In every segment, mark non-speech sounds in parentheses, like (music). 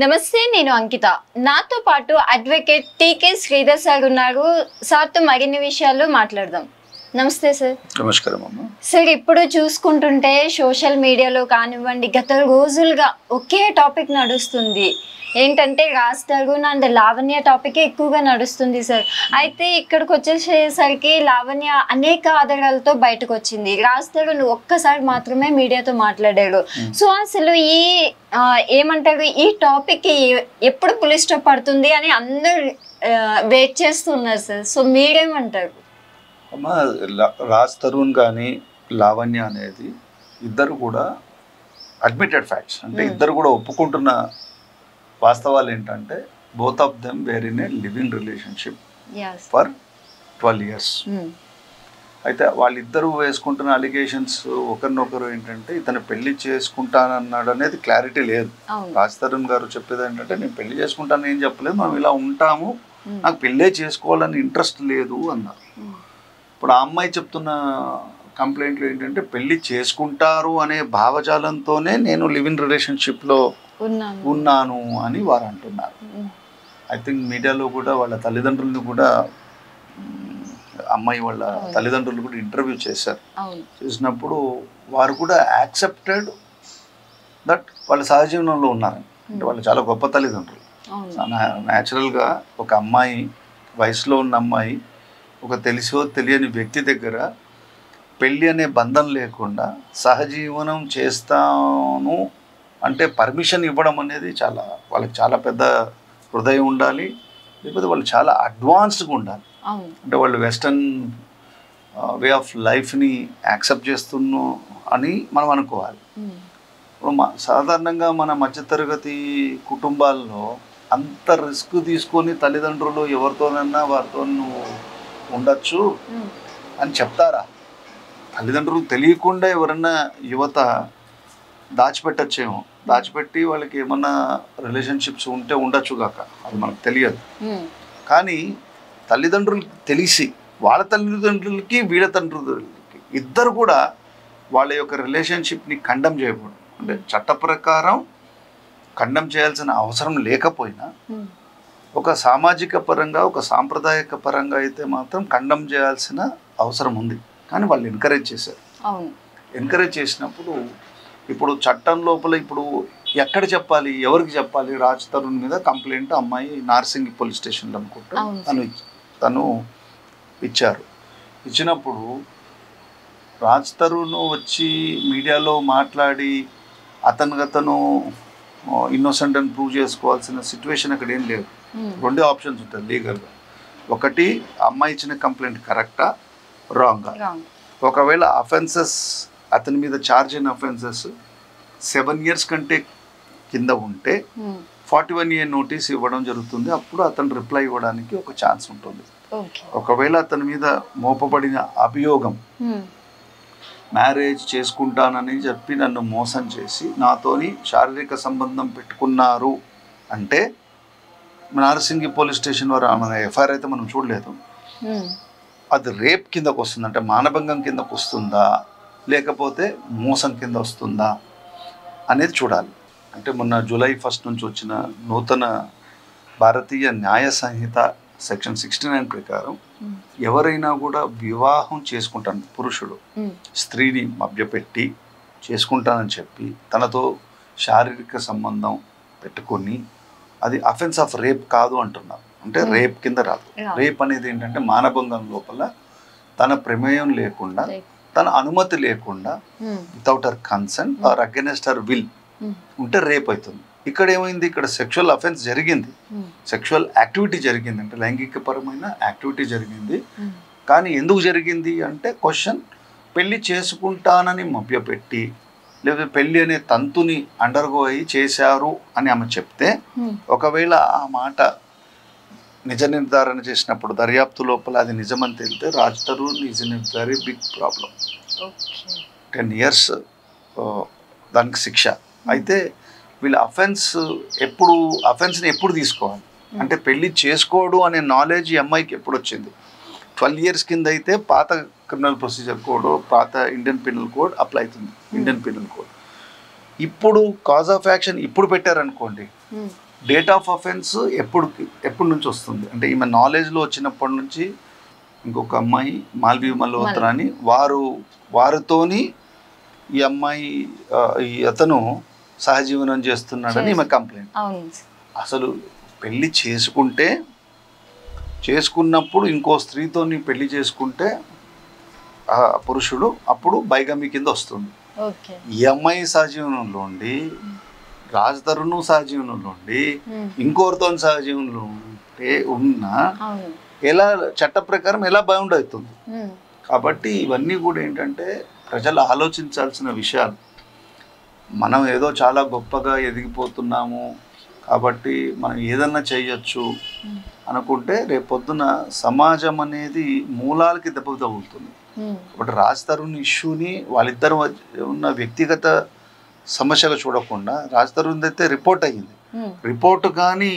నమస్తే నేను అంకిత. నాతో పాటు అడ్వకేట్ టీకే శ్రీధర్ సార్ ఉన్నారు. సార్తో మరిన్ని విషయాలు మాట్లాడదాం. నమస్తే సార్. నమస్కారం అమ్మ. సార్ ఇప్పుడు చూసుకుంటుంటే సోషల్ మీడియాలో కానివ్వండి గత రోజులుగా ఒకే టాపిక్ నడుస్తుంది. ఏంటంటే రాజ్ తరుణ్ అండ్ లావణ్య టాపిక్ ఎక్కువగా నడుస్తుంది సార్. అయితే ఇక్కడికి వచ్చేసేసరికి లావణ్య అనేక ఆధారాలతో బయటకు వచ్చింది రాజ్ తరుణ్ ఒక్కసారి మాత్రమే మీడియాతో మాట్లాడారు సో అసలు ఈ ఏమంటారు ఈ టాపిక్ ఎప్పుడు పులిస్ స్టాప్ పడుతుంది అని అందరూ వెయిట్ చేస్తున్నారు సార్. సో మీరేమంటారు? అమ్మ రాజ్ తరుణ్ కానీ లావణ్య అనేది ఇద్దరు కూడా అడ్మిటెడ్ ఫ్యాక్ట్స్. అంటే Hmm. ఇద్దరు కూడా ఒప్పుకుంటున్న వాస్తవాలు ఏంటంటే both of them were in a living relationship for twelve years అయితే వాళ్ళిద్దరూ వేసుకుంటున్న అలిగేషన్స్ ఒకరినొకరు ఏంటంటే ఇతను పెళ్ళి చేసుకుంటానన్నాడు అనేది క్లారిటీ లేదు. రాజ్ తరుణ్ గారు చెప్పేది ఏంటంటే నేను పెళ్ళి చేసుకుంటాను ఏం చెప్పలేదు మనం ఇలా ఉంటాము. Hmm. నాకు పెళ్ళే చేసుకోవాలని ఇంట్రెస్ట్ లేదు అన్నారు. Hmm. ఇప్పుడు ఆ అమ్మాయి చెప్తున్న కంప్లైంట్లు ఏంటంటే పెళ్ళి చేసుకుంటారు అనే భావజాలంతోనే నేను లివ్ ఇన్ రిలేషన్షిప్లో ఉన్నాను. అని వారు అంటున్నారు. ఐ థింక్ మీడియాలో కూడా వాళ్ళ తల్లిదండ్రులను కూడా అమ్మాయి వాళ్ళ. తల్లిదండ్రులు కూడా ఇంటర్వ్యూ చేశారు. చేసినప్పుడు వారు కూడా యాక్సెప్టెడ్ దట్ వాళ్ళ సహజీవనంలో ఉన్నారని అంటే వాళ్ళు చాలా గొప్ప తల్లిదండ్రులు. న్యాచురల్గా ఒక అమ్మాయి వయసులో ఉన్న అమ్మాయి ఒక తెలిసో తెలియని వ్యక్తి దగ్గర పెళ్ళి అనే బంధం లేకుండా సహజీవనం చేస్తాను అంటే పర్మిషన్ ఇవ్వడం అనేది చాలా వాళ్ళకి చాలా పెద్ద హృదయం ఉండాలి. లేకపోతే వాళ్ళు చాలా అడ్వాన్స్డ్గా ఉండాలి. అంటే వాళ్ళు వెస్టర్న్ వే ఆఫ్ లైఫ్ని యాక్సెప్ట్ చేస్తున్నా అని మనం అనుకోవాలి. ఇప్పుడు మా సాధారణంగా మన మధ్యతరగతి కుటుంబాల్లో అంత రిస్క్ తీసుకొని తల్లిదండ్రులు ఎవరితోనన్నా వారితో నువ్వు ఉండొచ్చు. అని చెప్తారా తల్లిదండ్రులు తెలియకుండా ఎవరన్నా యువత దాచిపెట్టచ్చేమో దాచిపెట్టి వాళ్ళకి ఏమన్నా రిలేషన్షిప్స్ ఉంటే ఉండొచ్చు కాక అది మనకు తెలియదు. కానీ తల్లిదండ్రులకు తెలిసి వాళ్ళ తల్లిదండ్రులకి వీళ్ళ తల్లిదండ్రులకి ఇద్దరు కూడా వాళ్ళ యొక్క రిలేషన్షిప్ని ఖండం చేయకూడదు అంటే చట్ట ప్రకారం ఖండం చేయాల్సిన అవసరం లేకపోయినా. ఒక సామాజిక పరంగా ఒక సాంప్రదాయక పరంగా అయితే మాత్రం ఖండం చేయాల్సిన అవసరం ఉంది. కానీ వాళ్ళు ఎంకరేజ్ చేశారు. ఎంకరేజ్ చేసినప్పుడు ఇప్పుడు చట్టం లోపల ఇప్పుడు ఎక్కడ చెప్పాలి ఎవరికి చెప్పాలి? రాజ్ తరుణ్ మీద కంప్లైంట్ అమ్మాయి నార్సింగి పోలీస్ స్టేషన్లో అనుకుంటా. తను తను ఇచ్చారు. ఇచ్చినప్పుడు రాజ్ తరుణ్ వచ్చి మీడియాలో మాట్లాడి అతను అతను ఇన్నోసెంట్ అని ప్రూవ్ చేసుకోవాల్సిన సిచ్యువేషన్ అక్కడ ఏం లేదు. రెండే ఆప్షన్స్ ఉంటుంది లీగల్గా ఒకటి అమ్మాయి ఇచ్చిన కంప్లైంట్ కరెక్టా? రాంగా. ఒకవేళ అఫెన్సెస్ అతని మీద ఛార్జ్ అయిన అఫెన్సెస్ సెవెన్ ఇయర్స్ కంటే కింద ఉంటే um. Forty one year notice ఇవ్వడం జరుగుతుంది. అప్పుడు అతను రిప్లై ఇవ్వడానికి ఒక ఛాన్స్ ఉంటుంది. ఒకవేళ అతని మీద మోపబడిన అభియోగం ఉమ్. మ్యారేజ్ చేసుకుంటానని చెప్పి నన్ను మోసం చేసి నాతోని శారీరక సంబంధం పెట్టుకున్నారు అంటే నారసింగి పోలీస్ స్టేషన్ వారు మన ఎఫ్ఐఆర్ అయితే మనం చూడలేదు. అది రేప్ కిందకు వస్తుంది అంటే మానభంగం కిందకు వస్తుందా లేకపోతే మోసం కింద వస్తుందా అనేది చూడాలి అంటే మొన్న జూలై ఫస్ట్ నుంచి వచ్చిన నూతన భారతీయ న్యాయ సంహిత సెక్షన్ సిక్స్టీ నైన్ ప్రకారం. ఎవరైనా కూడా వివాహం చేసుకుంటాను పురుషుడు. స్త్రీని మభ్యపెట్టి చేసుకుంటానని చెప్పి తనతో శారీరక సంబంధం పెట్టుకొని అది అఫెన్స్ ఆఫ్ రేప్ కాదు అంటున్నారు అంటే Hmm. రేప్ కింద రాదు. రేప్ అనేది ఏంటంటే మానభంగం లోపల తన ప్రమేయం లేకుండా. తన అనుమతి లేకుండా. Without her consent or against her will. ఉంటే రేప్ అవుతుంది ఇక్కడ ఏమైంది ఇక్కడ సెక్షువల్ అఫెన్స్ జరిగింది. సెక్షువల్ యాక్టివిటీ జరిగింది అంటే లైంగికపరమైన యాక్టివిటీ జరిగింది ఉమ్. కానీ ఎందుకు జరిగింది అంటే క్వశ్చన్ పెళ్ళి చేసుకుంటానని మభ్యపెట్టి లేదా పెళ్ళి అనే తంతుని అండర్గో అయ్యి చేశారు అని ఆమె చెప్తే. ఒకవేళ ఆ మాట నిజ నిర్ధారణ చేసినప్పుడు దర్యాప్తు లోపల అది నిజమని తేలితే Raj Tarun is in a very big problem ten years దానికి శిక్ష. అయితే వీళ్ళ అఫెన్స్ ఎప్పుడు అఫెన్స్ని ఎప్పుడు తీసుకోవాలి? అంటే పెళ్ళి చేసుకోడు అనే నాలెడ్జ్ ఈ అమ్మాయికి ఎప్పుడు వచ్చింది? ట్వెల్వ్ ఇయర్స్ కింద అయితే పాత క్రిమినల్ ప్రొసీజర్ కోడ్ పాత ఇండియన్ పినల్ కోడ్ అప్లై అవుతుంది. ఇండియన్ పినల్ కోడ్ ఇప్పుడు కాజ్ ఆఫ్ యాక్షన్ ఇప్పుడు పెట్టారనుకోండి డేట్ ఆఫ్ అఫెన్స్ ఎప్పుడు ఎప్పటి నుంచి వస్తుంది? అంటే ఈమె నాలెడ్జ్లో వచ్చినప్పటి నుంచి ఇంకొక అమ్మాయి మాల్వీ మల్హోత్రా అని వారు వారితోని ఈ అమ్మాయి ఈ అతను సహజీవనం చేస్తున్నాడని ఈమె కంప్లైంట్ అసలు పెళ్ళి చేసుకుంటే చేసుకున్నప్పుడు ఇంకో స్త్రీతోని పెళ్ళి చేసుకుంటే పురుషుడు అప్పుడు బైగమి కింద వస్తుంది ఈ అమ్మాయి సహజీవనంలో ఉండి రాజ్ తరుణ్ సహజీవనంలో ఉండి ఇంకోరితో సహజీవనంలో ఉంటే ఉన్నా ఎలా చట్ట ప్రకారం ఎలా బౌండ్ అవుతుంది కాబట్టి ఇవన్నీ కూడా ఏంటంటే ప్రజలు ఆలోచించాల్సిన విషయాలు. మనం ఏదో చాలా గొప్పగా ఎదిగిపోతున్నాము కాబట్టి మనం ఏదన్నా చేయొచ్చు అనుకుంటే రేపొద్దున సమాజం అనేది మూలాలకి దెబ్బ తగులుతుంది. కాబట్టి రాజ్ తరుణ్ ఇష్యూని వాళ్ళిద్దరు ఉన్న వ్యక్తిగత సమస్యగా చూడకుండా రాజ్ తరుణ్ అయితే రిపోర్ట్ అయ్యింది. రిపోర్ట్ కానీ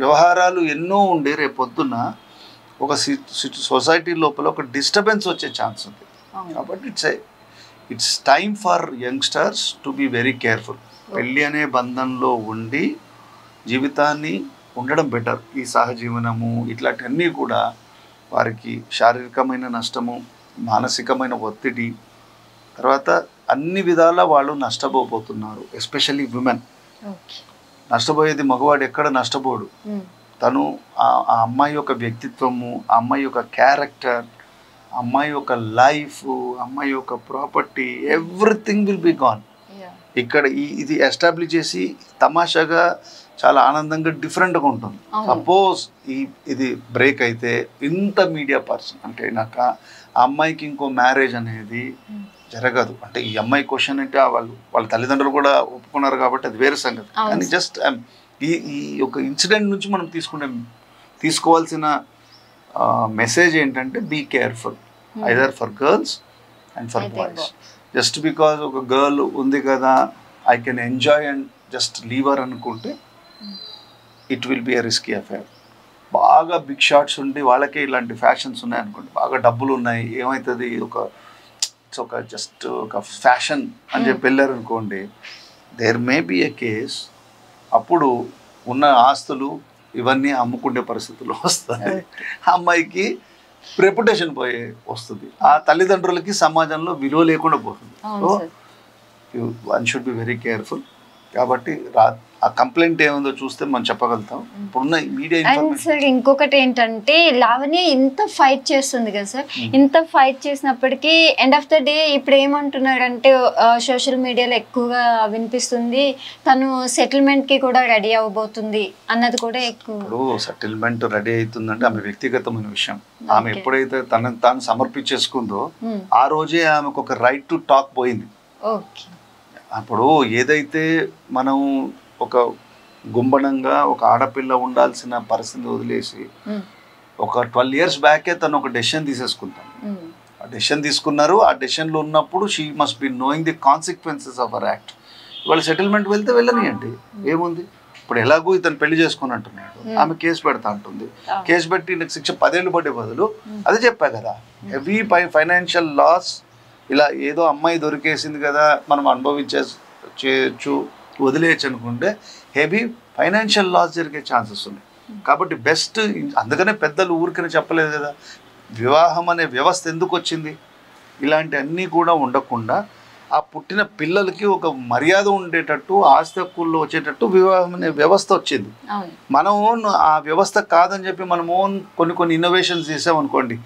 వ్యవహారాలు ఎన్నో ఉండి రేపొద్దున ఒక సొసైటీ లోపల ఒక డిస్టర్బెన్స్ వచ్చే ఛాన్స్ ఉంది. కాబట్టి it's it's time for youngsters to be very careful. పెళ్ళి అనే బంధంలో ఉండి జీవితాన్ని ఉండడం బెటర్. ఈ సహజీవనము ఇట్లాంటివన్నీ కూడా వారికి శారీరకమైన నష్టము మానసికమైన ఒత్తిడి తర్వాత అన్ని విధాల వాళ్ళు నష్టపోబోతున్నారు ఎస్పెషల్లీ విమెన్. నష్టపోయేది మగవాడు ఎక్కడ నష్టపోడు. తను ఆ అమ్మాయి యొక్క వ్యక్తిత్వము ఆ అమ్మాయి యొక్క క్యారెక్టర్ అమ్మాయి యొక్క లైఫ్ అమ్మాయి యొక్క property everything will be gone. ఇక్కడ ఈ ఇది ఎస్టాబ్లిష్ చేసి తమాషాగా చాలా ఆనందంగా డిఫరెంట్గా ఉంటుంది. సపోజ్ ఈ ఇది బ్రేక్ అయితే ఇంత మీడియా పర్సన్ అంటే నాకు ఆ అమ్మాయికి ఇంకో మ్యారేజ్ అనేది జరగదు. అంటే ఈ అమ్మాయి క్వశ్చన్ అంటే వాళ్ళు వాళ్ళ తల్లిదండ్రులు కూడా ఒప్పుకున్నారు కాబట్టి అది వేరే సంగతి. కానీ జస్ట్ ఈ ఈ ఒక ఇన్సిడెంట్ నుంచి మనం తీసుకునే తీసుకోవాల్సిన మెసేజ్ ఏంటంటే be careful. Either for girls and for boys just because ఒక గర్ల్ ఉంది కదా I can enjoy and just leave her అనుకుంటే it will be a risky affair బాగా బిగ్ షాట్స్ ఉండి వాళ్ళకే ఇలాంటి ఫ్యాషన్స్ ఉన్నాయి అనుకోండి బాగా డబ్బులు ఉన్నాయి ఏమవుతుంది ఒక ఇట్స్ ఒక జస్ట్ ఒక ఫ్యాషన్ అని చెప్పి వెళ్ళారు అనుకోండి there may be a case అప్పుడు ఉన్న ఆస్తులు ఇవన్నీ అమ్ముకునే పరిస్థితులు వస్తాయి. అమ్మాయికి రెప్యుటేషన్ పోయే వస్తుంది. ఆ తల్లిదండ్రులకి సమాజంలో విలువ లేకుండా పోతుంది. So one should be very careful కాబట్టి రా ఆ కంప్లైంట్ ఏముందో చూస్తే మనం చెప్పగలుగుతాం. ఇప్పుడున్న మీడియా అండ్ సార్ ఇంకొకటి ఏంటంటే లావణ్య ఇంత ఫైట్ చేస్తుంది కదా సార్. ఇంత ఫైట్ చేసినప్పటికీ ఎండ్ ఆఫ్ ద డే ఇప్పుడు ఏమంటున్నారంటే సోషల్ మీడియాలో ఎక్కువగా వినిపిస్తుంది. తను సెటిల్మెంట్కి కూడా రెడీ అవ్వబోతుంది అన్నది కూడా ఎక్కువ. సెటిల్మెంట్ రెడీ అవుతుందంటే ఆమె వ్యక్తిగతమైన విషయం. ఆమె. ఎప్పుడైతే తనని తాను సమర్పించేసుకుందో ఆ రోజే ఆమెకు ఒక రైట్ టు టాక్ పోయింది. ఓకే. అప్పుడు ఏదైతే మనం ఒక గుంబనంగా ఒక ఆడపిల్ల ఉండాల్సిన పరిస్థితిని వదిలేసి ఒక ట్వెల్వ్ ఇయర్స్ బ్యాకే తను ఒక డెసిషన్ తీసేసుకుంటాను. ఆ డెసిషన్ తీసుకున్నారు. ఆ డెసిషన్లో ఉన్నప్పుడు she must be knowing the consequences of our act ఇవాళ సెటిల్మెంట్ వెళ్తే వెళ్ళనియండి. ఏముంది? ఇప్పుడు ఎలాగో ఇతను పెళ్ళి చేసుకుని అంటున్నాడు. ఆమె కేసు పెడతా అంటుంది. కేసు పెట్టి నాకు శిక్ష పదేళ్ళు పడే బదులు. అదే చెప్పా కదా. హెవీ పై ఫైనాన్షియల్ లాస్ ఇలా ఏదో అమ్మాయి దొరికేసింది కదా మనం అనుభవించే చేయొచ్చు వదిలేయచ్చు అనుకుంటే హెవీ ఫైనాన్షియల్ లాస్ జరిగే ఛాన్సెస్ ఉన్నాయి. కాబట్టి బెస్ట్ అందుకనే పెద్దలు ఊరికనే చెప్పలేదు కదా వివాహం అనే వ్యవస్థ ఎందుకు వచ్చింది? ఇలాంటి అన్నీ కూడా ఉండకుండా ఆ పుట్టిన పిల్లలకి ఒక మర్యాద ఉండేటట్టు ఆస్తి హక్కుల్లో వచ్చేటట్టు వివాహం అనే వ్యవస్థ వచ్చింది. మనం ఓన్ ఆ వ్యవస్థ కాదని చెప్పి మనం ఓన్ కొన్ని కొన్ని ఇన్నోవేషన్స్ చేసామనుకోండి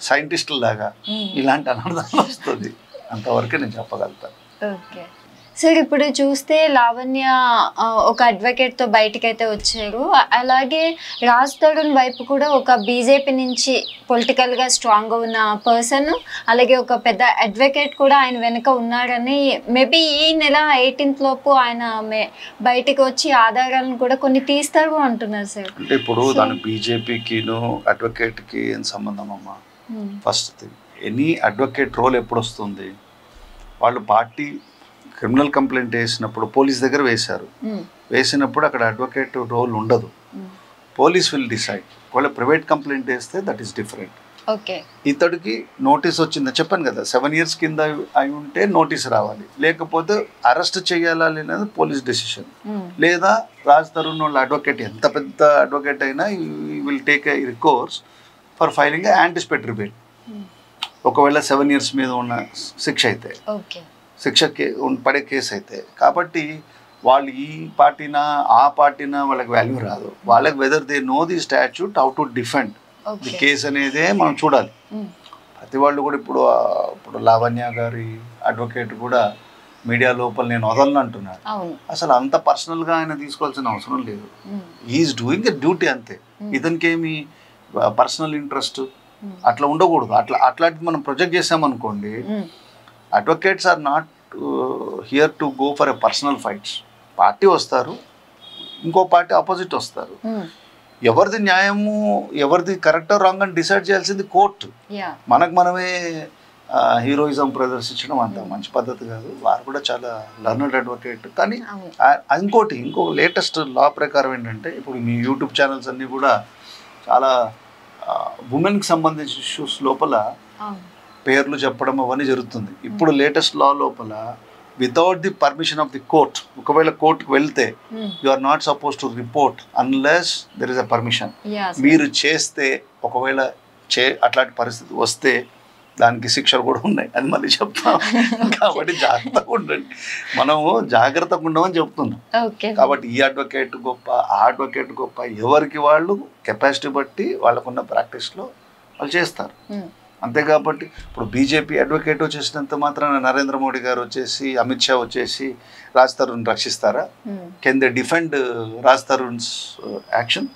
సైంటిస్టుల లాగా. ఇలాంటి అనర్థాలు వస్తుంది. అంతవరకే నేను చెప్పగలుగుతాను. ఓకే. సార్ ఇప్పుడు చూస్తే లావణ్య ఒక అడ్వకేట్తో బయటికి అయితే వచ్చారు అలాగే రాజ్ తరుణ్ వైపు కూడా ఒక బీజేపీ నుంచి పొలిటికల్గా స్ట్రాంగ్ ఉన్న పర్సన్ అలాగే ఒక పెద్ద అడ్వకేట్ కూడా ఆయన వెనుక ఉన్నారని మేబీ ఈ నెల ఎయిటీన్త్ లోపు ఆయన బయటికి వచ్చి ఆధారాలను కూడా కొన్ని తీస్తారు అంటున్నారు సార్ అంటే ఇప్పుడు దాని బీజేపీకిను అడ్వకేట్కి ఏం సంబంధం అమ్మా? ఫస్ట్ ఎనీ అడ్వకేట్ రోల్ ఎప్పుడు వస్తుంది వాళ్ళు పార్టీ క్రిమినల్ కంప్లైంట్ వేసినప్పుడు పోలీస్ దగ్గర వేశారు. వేసినప్పుడు అక్కడ అడ్వకేట్ రోల్ ఉండదు. Police will decide. ఒకవేళ ప్రైవేట్ కంప్లైంట్ వేస్తే దట్ ఈస్ డిఫరెంట్. ఓకే. ఇతడికి నోటీస్ వచ్చింది. చెప్పాను కదా సెవెన్ ఇయర్స్ కింద అయి ఉంటే నోటీస్ రావాలి. లేకపోతే అరెస్ట్ చేయాలా అనేది పోలీస్ డెసిషన్. లేదా రాజ్ తరుణ్ వాళ్ళ అడ్వకేట్ ఎంత పెద్ద అడ్వకేట్ అయినా will take a recourse for filing anticipatory bail. ఒకవేళ సెవెన్ ఇయర్స్ మీద ఉన్న శిక్ష అయితే. ఓకే. శిక్ష కే పడే కేసు అయితే. కాబట్టి వాళ్ళు ఈ పార్టీనా ఆ పార్టీనా వాళ్ళకి వాల్యూ రాదు. వాళ్ళకి whether they know the statute how to defend the case అనేదే మనం చూడాలి. ప్రతి వాళ్ళు కూడా ఇప్పుడు ఇప్పుడు లావణ్య గారి అడ్వకేట్ కూడా మీడియా లోపల నేను వదలను అంటున్నాడు. అవును. అసలు అంత పర్సనల్గా ఆయన తీసుకోవాల్సిన అవసరం లేదు. ఈజ్ డూయింగ్ ఎ డ్యూటీ అంతే. ఇతనికి ఏమి పర్సనల్ ఇంట్రెస్ట్ అట్లా ఉండకూడదు. అట్లా అట్లాంటిది మనం ప్రొజెక్ట్ చేసామనుకోండి ఉమ్, advocates are not here to go for a personal fights party వస్తారు ఇంకో పార్టీ ఆపోజిట్ వస్తారు. ఉమ్, ఎవరిది న్యాయము ఎవరిది కరెక్ట్ రాంగ్ అని డిసైడ్ చేయాల్సింది కోర్టు మనకు మనమే హీరోయిజం ప్రదర్శించడం అంత మంచి పద్ధతి కాదు. వారు కూడా చాలా లర్నర్డ్ అడ్వకేట్ కానీ ఇంకోటి ఇంకో లేటెస్ట్ లా ప్రకారం ఏంటంటే ఇప్పుడు మీ యూట్యూబ్ ఛానల్స్ అన్నీ కూడా చాలా ఉమెన్కి సంబంధించిన ఇష్యూస్ లోపల పేర్లు చెప్పడం అవన్నీ జరుగుతుంది. ఇప్పుడు లేటెస్ట్ లా లోపల without the permission of the court ఒకవేళ కోర్టుకు వెళ్తే you are not suppose to report unless there is a permission. మీరు చేస్తే ఒకవేళ చే అట్లాంటి పరిస్థితి వస్తే దానికి శిక్షలు కూడా ఉన్నాయి. అది మళ్ళీ చెప్తాం. (laughs) కాబట్టి జాగ్రత్తగా ఉండండి. మనము జాగ్రత్తగా ఉండమని చెప్తున్నాం. కాబట్టి ఈ అడ్వకేట్ గొప్ప ఆ అడ్వకేట్ గొప్ప ఎవరికి వాళ్ళు కెపాసిటీ బట్టి వాళ్ళకున్న ప్రాక్టీస్లో వాళ్ళు చేస్తారు. ఉమ్, అంతే కాబట్టి ఇప్పుడు బీజేపీ అడ్వకేట్ వచ్చేసినంత మాత్రాన నరేంద్ర మోడీ గారు వచ్చేసి అమిత్ షా వచ్చేసి Raj Tarun రక్షిస్తారా? Can they defend Raj Tarun's action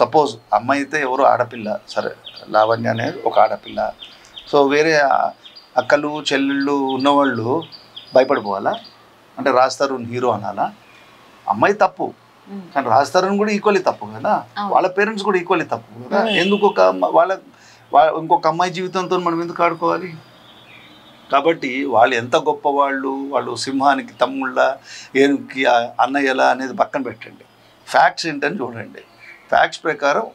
suppose అమ్మాయి అయితే ఎవరో ఆడపిల్ల సరే లావణ్య అనేది ఒక ఆడపిల్ల. సో వేరే అక్కలు చెల్లెళ్ళు ఉన్నవాళ్ళు భయపడిపోవాలా? అంటే రాజ్ తరుణ్ హీరో అనాలా? అమ్మాయి తప్పు. ఉమ్, కానీ రాజ్ తరుణ్ కూడా ఈక్వల్లీ తప్పు కదా. వాళ్ళ పేరెంట్స్ కూడా ఈక్వల్లీ తప్పు కదా? Hmm. ఎందుకు ఒక వాళ్ళ ఇంకొక అమ్మాయి జీవితంతో మనం ఎందుకు ఆడుకోవాలి? కాబట్టి వాళ్ళు ఎంత గొప్పవాళ్ళు వాళ్ళు సింహానికి తమ్ముళ్ళ ఏనుగుకి ఆ అన్నయ్యలా అనేది పక్కన పెట్టండి. ఫ్యాక్ట్స్ ఏంటని చూడండి. ఫ్యాక్ట్స్ ప్రకారం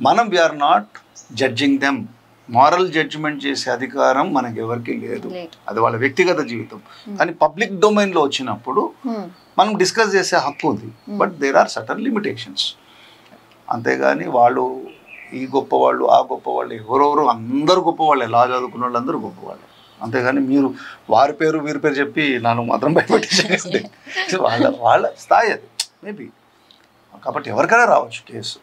మనం we are not judging them moral judgement చేసే అధికారం మనకి ఎవరికి లేదు. అది వాళ్ళ వ్యక్తిగత జీవితం. కానీ పబ్లిక్ డొమైన్లో వచ్చినప్పుడు ఉమ్, మనం డిస్కస్ చేసే హక్కు ఉంది but there are certain limitations అంతేగాని వాళ్ళు ఈ గొప్పవాళ్ళు ఆ గొప్పవాళ్ళు ఎవరెవరు అందరూ గొప్పవాళ్ళే. లా చదువుకున్న వాళ్ళు అందరూ గొప్పవాళ్ళే. అంతేగాని మీరు వారి పేరు వీరి పేరు చెప్పి నన్ను మాత్రం భయపెట్టించకండి వాళ్ళ వాళ్ళ స్థాయి అది. మేబీ. కాబట్టి ఎవరికైనా రావచ్చు కేసు.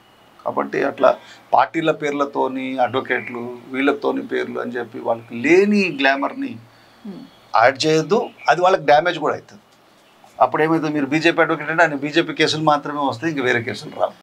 కాబట్టి అట్లా పార్టీల పేర్లతోని అడ్వకేట్లు వీళ్ళతోని పేర్లు అని చెప్పి వాళ్ళకి లేని గ్లామర్ని యాడ్ చేయొద్దు. అది వాళ్ళకి డ్యామేజ్ కూడా అవుతుంది అప్పుడు మీరు బీజేపీ అడ్వకేట్ అంటే ఆయన బీజేపీ కేసులు మాత్రమే వస్తాయి ఇంక వేరే కేసులు రావు.